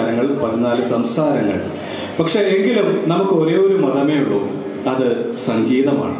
സംസ്കാരങ്ങൾ പതിനാല് സംസാരങ്ങൾ. പക്ഷെ എങ്കിലും നമുക്ക് ഒരേ ഒരു മതമേ ഉള്ളൂ. അത് സംഗീതമാണ്.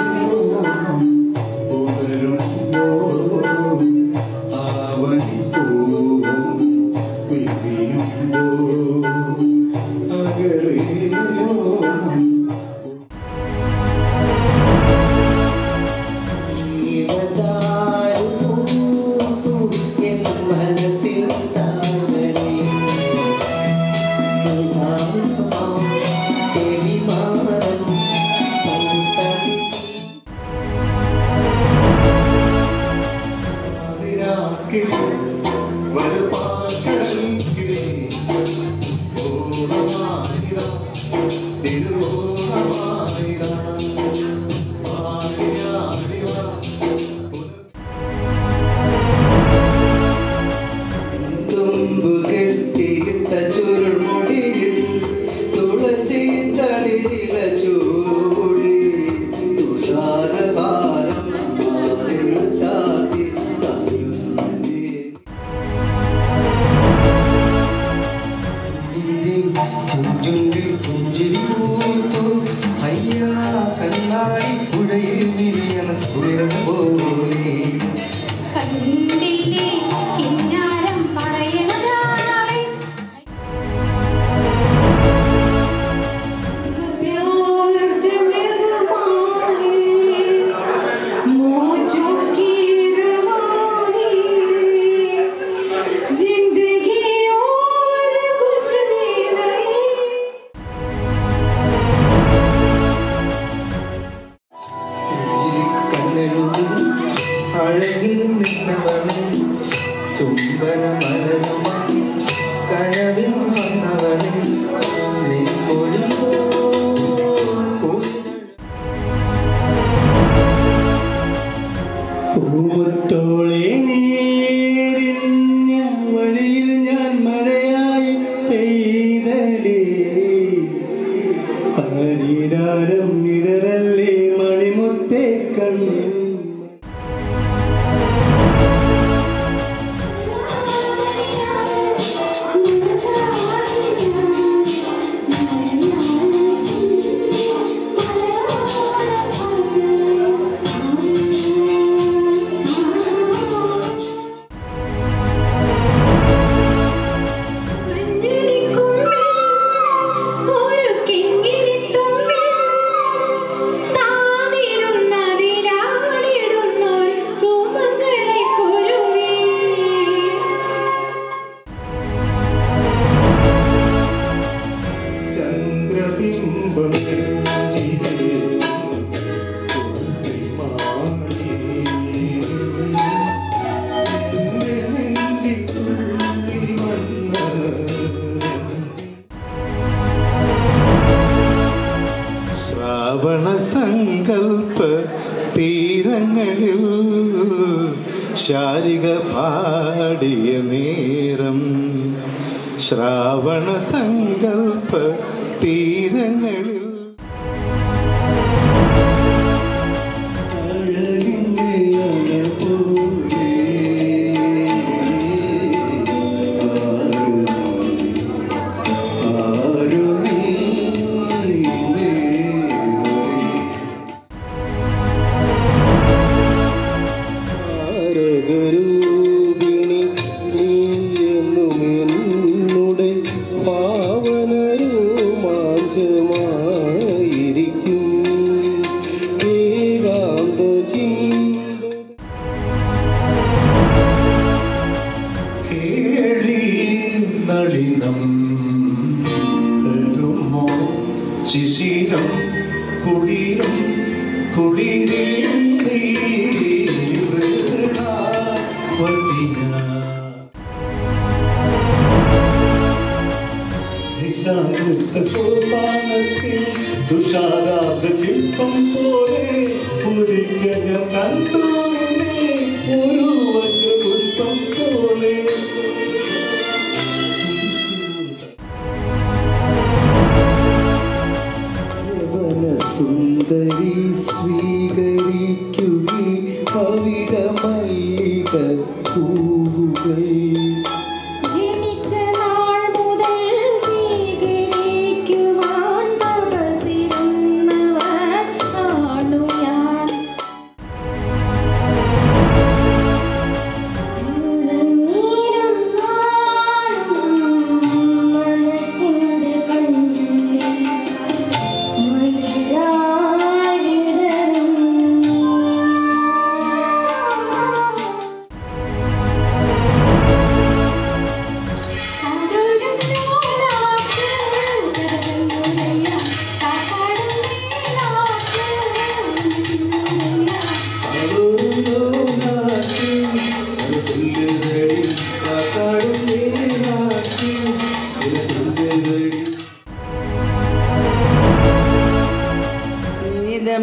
Oh, Pero I'm ശ്രാവണ സങ്കൽപ്പ തീരങ്ങളിൽ ശാരിക പാടിയ നേരം. ശ്രാവണ സങ്കൽപ്പ തീരങ്ങളിൽ பெருமோ சிசிரம் குளிரும் குளிரில் சோபானத்தில் துஷாராக சிற்பம் போலே புரிகத கந்தோ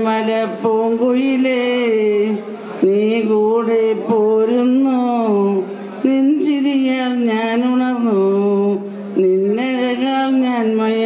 മലപ്പൂങ്കുയിലേ നീ കൂടെ പോരുന്നു. നെഞ്ചിരിയാൽ ഞാൻ ഉണർന്നു. നിന്നഴകാൽ ഞാൻ മയ